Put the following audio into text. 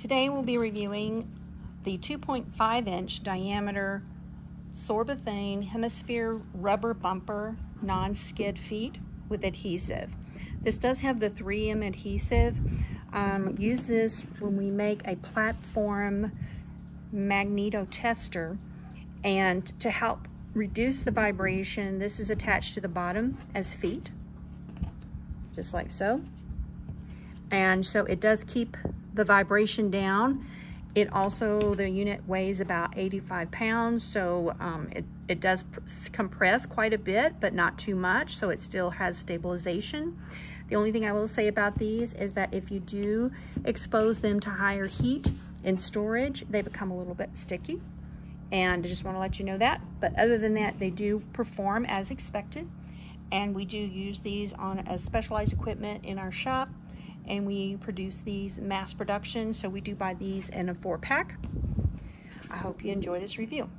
Today we'll be reviewing the 2.5 inch diameter Sorbothane Hemisphere rubber bumper non-skid feet with adhesive. This does have the 3M adhesive. Um, use this when we make a platform magneto tester and to help reduce the vibration this is attached to the bottom as feet just like so and so it does keep the vibration down it also the unit weighs about 85 pounds so um, it, it does compress quite a bit but not too much so it still has stabilization the only thing I will say about these is that if you do expose them to higher heat in storage, they become a little bit sticky. And I just want to let you know that. But other than that, they do perform as expected. And we do use these on a specialized equipment in our shop. And we produce these mass production. So we do buy these in a four pack. I hope you enjoy this review.